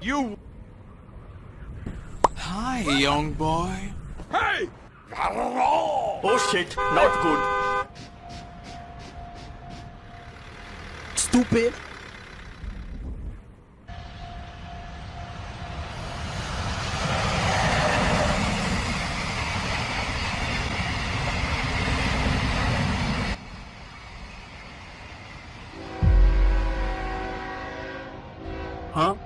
You. Hi, young boy. Hey! Oh shit, not good. Stupid. Huh? Huh?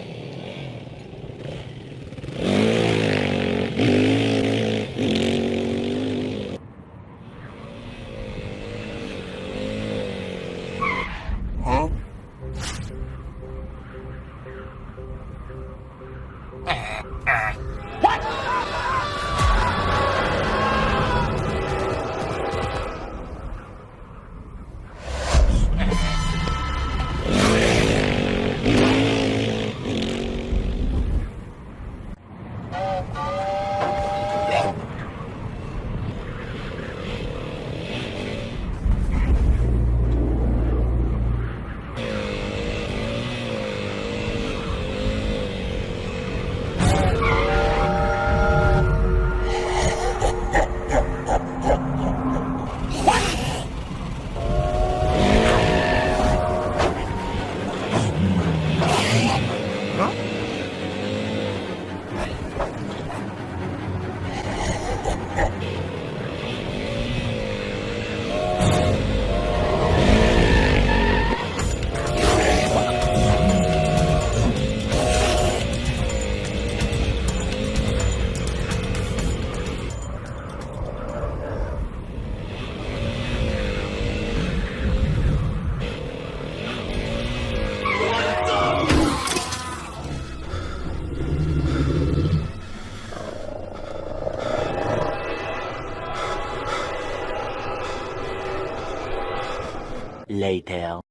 Later.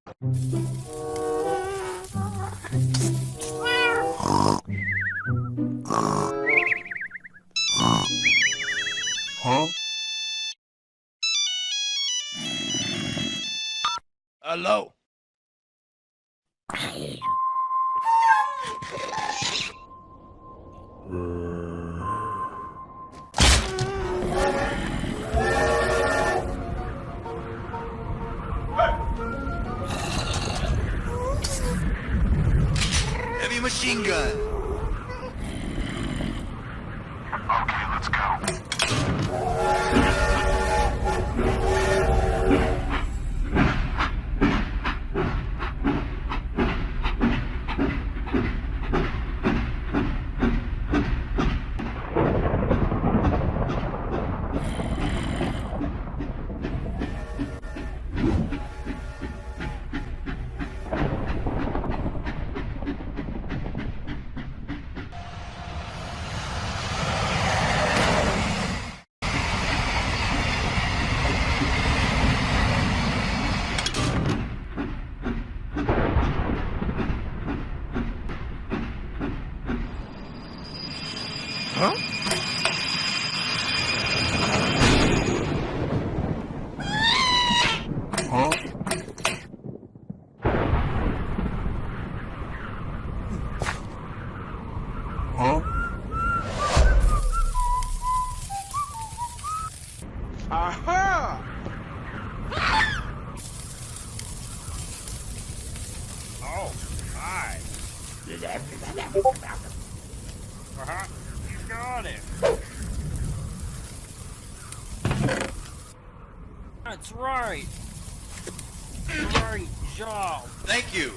Huh? Hello. Machine gun. Okay, let's go. Oh, hi. Uh-huh. Got it. That's right. Great job. Thank you.